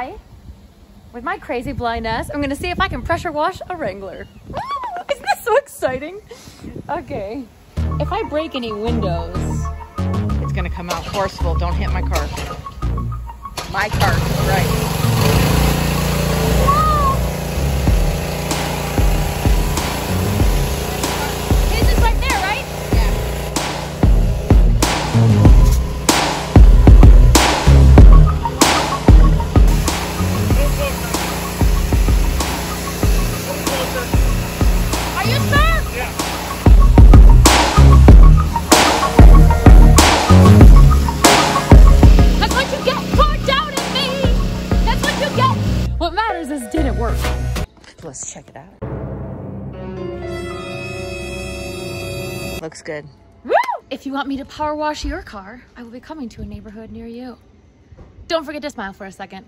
I, with my crazy blind I'm gonna see if I can pressure wash a Wrangler. Isn't this so exciting? Okay. If I break any windows, It's gonna come out forceful. Don't hit my car. My car, right. What matters is didn't work? Let's check it out. Looks good. Woo! If you want me to power wash your car, I will be coming to a neighborhood near you. Don't forget to smile for a second.